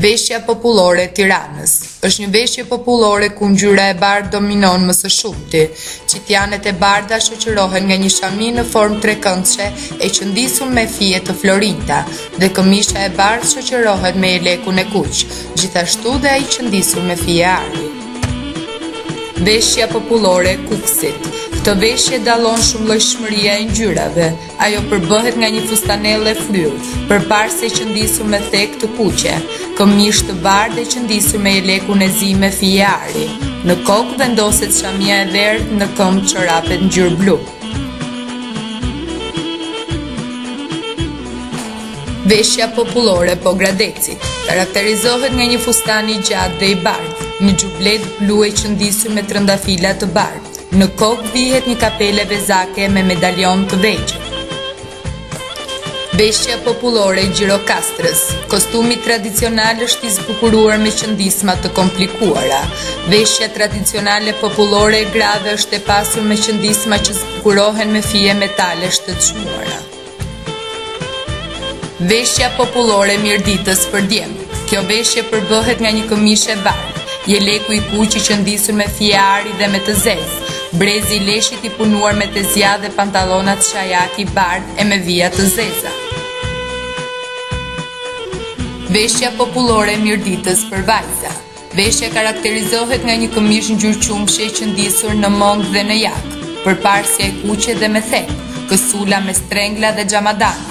Veshja popullore e Tiranës është një veshje popullore ku ngjyra e bardhë dominon më së shumti. Çitjanet e bardha shoqërohen nga një shami në formë trekëndëshe e qëndisur me fije të florinta dhe këmisha e bardhë shoqërohet me elekun e kuq, gjithashtu dhe ai qëndisur me fije ari. Veshja popullore e Kukësit. Këtë veshje dallon shumë llojshmëria e ngjyrave, Ajo përbëhet nga një fustanellë e fryrë, përparse e qëndisur me thekë të kuqe, këmishë të bardhë e qëndisur me jelekun e zi me fije ari. Në kokë vendoset shamia e verdhë, në këmbë çorapet ngjyrë blu. Veshja popullore e Pogradecit karakterizohet nga një fustan i gjatë dhe i bardhë, një xhublet blu e qëndisur me trëndafila të bardhë. Në kokë vihet një kapele vezake me medaljon të vegjël. Veshja popullore e Gjirokastrës, kostumi tradicional është i zbukuruar me qëndisma të komplikuara. Veshja tradicionale popullore e grave është e pasur me qëndisma që zbukurohen me fije metalesh të çmuara. Veshja popullore e Mirditës për djem. Kjo veshje përbëhet nga një këmishë e bardhë, jeleku i kuq i qëndisur me fije ari dhe me të zezë, brezi i leshit i punuar me tezgjah dhe pantallonat shajak i bardhë e me vija të zeza. Veshja popullore e Mirditës për vajza. Veshja karakterizohet nga një këmishë ngjyrë qumshi e qëndisur në mëngë dhe në jakë, përparsja e kuqe dhe me thekë, kësula me strengla dhe xhamadani.